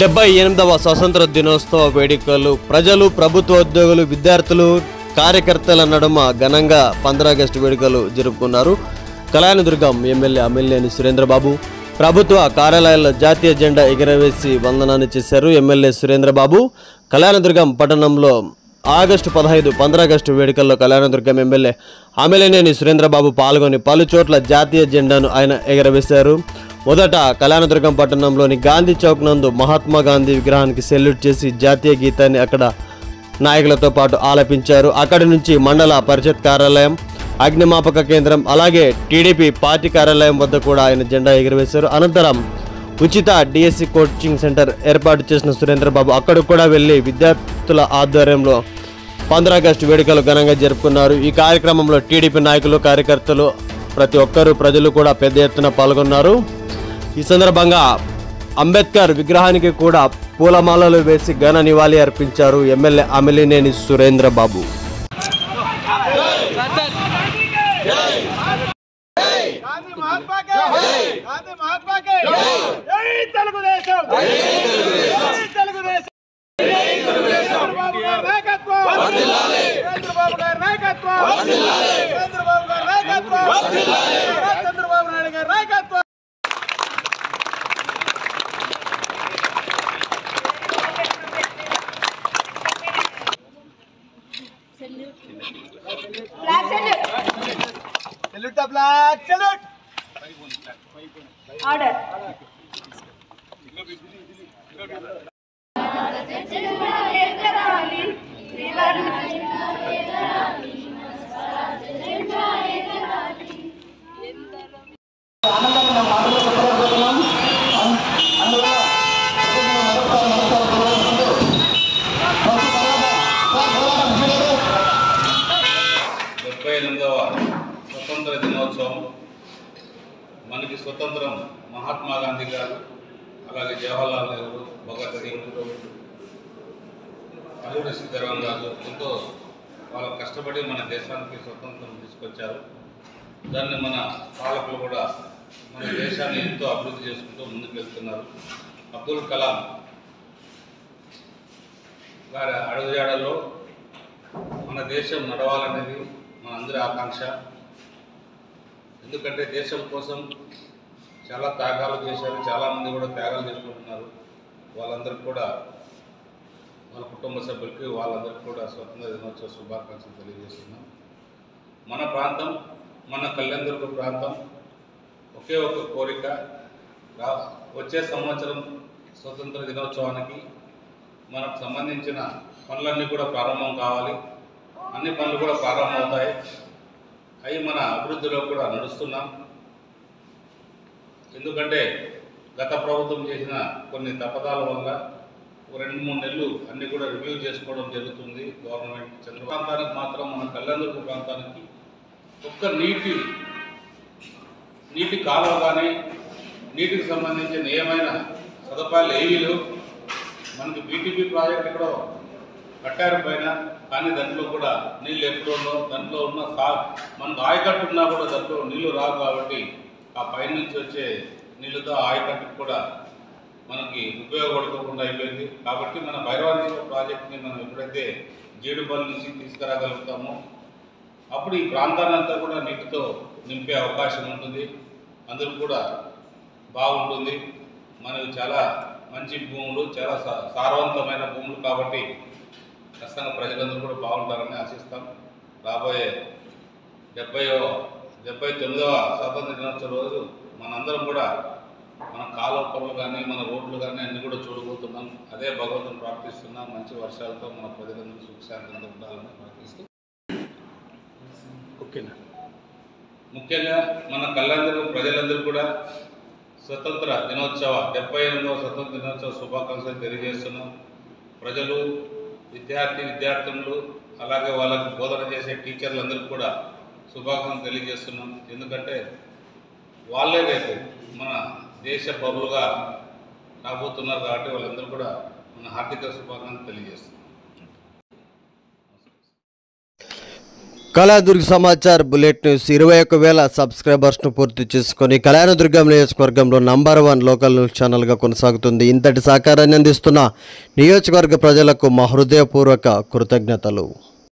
డెబ్బై ఎనిమిదవ స్వతంత్ర దినోత్సవ వేడుకలు ప్రజలు ప్రభుత్వ ఉద్యోగులు విద్యార్థులు కార్యకర్తల నడుమ ఘనంగా పంద్రా ఆగస్టు వేడుకలు జరుపుకున్నారు. కళ్యాణదుర్గం ఎమ్మెల్యే అమ్మెల్యేని సురేంద్రబాబు ప్రభుత్వ కార్యాలయాల్లో జాతీయ జెండా ఎగరవేసి వందనాన్ని చేశారు ఎమ్మెల్యే సురేంద్రబాబు. కళ్యాణదుర్గం పట్టణంలో ఆగస్టు పదహైదు పంద్రాగస్టు వేడుకల్లో కళ్యాణదుర్గం ఎమ్మెల్యే అమిలేనేని సురేంద్రబాబు పాల్గొని పలు చోట్ల జాతీయ జెండాను ఆయన ఎగరవేశారు. మొదట కళ్యాణదుర్గం పట్టణంలోని గాంధీ చౌక్ నందు మహాత్మా గాంధీ విగ్రహానికి సెల్యూట్ చేసి జాతీయ గీతాన్ని అక్కడ నాయకులతో పాటు ఆలపించారు. అక్కడి నుంచి మండల పరిషత్ కార్యాలయం అగ్నిమాపక కేంద్రం అలాగే టీడీపీ పార్టీ కార్యాలయం వద్ద కూడా ఆయన జెండా ఎగురవేశారు. అనంతరం ఉచిత డిఎస్సి కోచింగ్ సెంటర్ ఏర్పాటు చేసిన సురేంద్రబాబు అక్కడికి కూడా వెళ్ళి విద్యార్థుల ఆధ్వర్యంలో పంద్రా ఆగస్టు వేడుకలు ఘనంగా జరుపుకున్నారు. ఈ కార్యక్రమంలో టీడీపీ నాయకులు కార్యకర్తలు ప్రతి ఒక్కరూ ప్రజలు కూడా పెద్ద ఎత్తున పాల్గొన్నారు. ఈ సందర్భంగా అంబేద్కర్ విగ్రహానికి కూడా పూలమాలలు వేసి ఘన నివాళి అర్పించారు ఎమ్మెల్యే అమిలినేని సురేంద్ర బాబు కే జై తెలుగుదేశం జై తెలుగుదేశం చంద్రబాబు గారి నాయకత్వం చంద్రబాబు గారి నాయకత్వం చంద్రబాబు గారి నాయకత్వం చంద్రబాబు నాయుడు గారి నాయకత్వం Flag salute. Salute the flag salute Order. డెబ్బై ఎనిమిదవ స్వతంత్ర దినోత్సవం. మనకి స్వతంత్రం మహాత్మా గాంధీ గారు అలాగే జవహర్లాల్ నెహ్రూ భగత్ సింగ్ అల్లూరి సీతారామరాజు ఎంతో వాళ్ళు కష్టపడి మన దేశానికి స్వతంత్రం తీసుకొచ్చారు. దాన్ని మన పాలకులు కూడా మన దేశాన్ని ఎంతో అభివృద్ధి చేసుకుంటూ ముందుకు వెళ్తున్నారు. అబ్దుల్ కలాం గారి అడుగుజాడల్లో మన దేశం నడవాలనేది మన అందరి ఆకాంక్ష. ఎందుకంటే దేశం కోసం చాలా త్యాగాలు చేశారు చాలామంది కూడా త్యాగాలు చేసుకుంటున్నారు. వాళ్ళందరికీ కూడా వాళ్ళ కుటుంబ సభ్యులకి వాళ్ళందరికీ కూడా స్వతంత్ర దినోత్సవ శుభాకాంక్షలు తెలియజేస్తున్నాం. మన ప్రాంతం మన కళ్యాణదుర్గ ప్రాంతం ఒకే ఒక కోరిక. వచ్చే సంవత్సరం స్వతంత్ర దినోత్సవానికి మనకు సంబంధించిన పనులన్నీ కూడా ప్రారంభం కావాలి. అన్ని పనులు కూడా ప్రారంభమవుతాయి. అవి మన అభివృద్ధిలో కూడా నడుస్తున్నాం. ఎందుకంటే గత ప్రభుత్వం చేసిన కొన్ని తపదాల వల్ల ఒక రెండు మూడు నెలలు అన్నీ కూడా రివ్యూ చేసుకోవడం జరుగుతుంది గవర్నమెంట్ చంద్ర ప్రాంతానికి మాత్రం మన కళ్యాణదుర్గ ప్రాంతానికి ఒక్క నీటి నీటి కాలువ కానీ నీటికి సంబంధించిన ఏమైనా సదుపాయాలు ఏవీ లేవు. మనకి బీటీపీ ప్రాజెక్ట్ ఎక్కడో కట్టారు పైన కానీ దాంట్లో కూడా నీళ్ళు ఎప్పుడున్నో దాంట్లో ఉన్న సా మనకు ఆయకట్టు ఉన్నా కూడా దాంట్లో నీళ్ళు రావు కాబట్టి ఆ పైన నుంచి వచ్చే నీళ్ళతో ఆయకట్టుకు కూడా మనకి ఉపయోగపడుకోకుండా అయిపోయింది. కాబట్టి మన భైరవాంధ్ర ప్రాజెక్ట్ని మనం ఎప్పుడైతే జీడిపల్లి నుంచి తీసుకురాగలుగుతామో అప్పుడు ఈ ప్రాంతాన్నంతా కూడా నీటితో నింపే అవకాశం ఉంటుంది. అందరూ కూడా బాగుంటుంది. మనకు చాలా మంచి భూములు చాలా సారవంతమైన భూములు కాబట్టి ఖచ్చితంగా ప్రజలందరూ కూడా బాగుంటారని ఆశిస్తాం. రాబోయే డెబ్బై డెబ్బై తొమ్మిదవ స్వాతంత్ర దినోత్సవ రోజు మనందరం కూడా మన కాలువ పనులు కానీ మన రోడ్లు కానీ అన్ని కూడా చూడబోతున్నాం. అదే భగవంతుని ప్రార్థిస్తున్నాం. మంచి వర్షాలతో మన ప్రజలందరూ సుఖశాంతంగా ఉండాలని ప్రార్థిస్తూ. ఓకేనా? ముఖ్యంగా మన కళ్యాణదుర్గ ప్రజలందరూ కూడా స్వతంత్ర దినోత్సవ డెబ్బై ఎనిమిదవ స్వతంత్ర దినోత్సవ శుభాకాంక్షలు తెలియజేస్తున్నాం. ప్రజలు విద్యార్థి విద్యార్థులు అలాగే వాళ్ళకు బోధన చేసే టీచర్లందరికీ కూడా శుభాకాంక్షలు తెలియజేస్తున్నాం. ఎందుకంటే వాళ్ళే రేపు మన దేశ పౌరులుగా రాబోతున్నారు కాబట్టి వాళ్ళందరూ కూడా మన హార్దిక శుభాకాంక్షలు తెలియజేస్తున్నాం. కళాదుర్గ సమాచార్ బులెట్ న్యూస్ ఇరవై ఒక్క వేల సబ్స్క్రైబర్స్ను పూర్తి చేసుకొని కళ్యాణదుర్గం నియోజకవర్గంలో నంబర్ వన్ లోకల్ న్యూస్ ఛానల్గా కొనసాగుతుంది. ఇంతటి సహకారాన్ని అందిస్తున్న నియోజకవర్గ ప్రజలకు మా హృదయపూర్వక కృతజ్ఞతలు.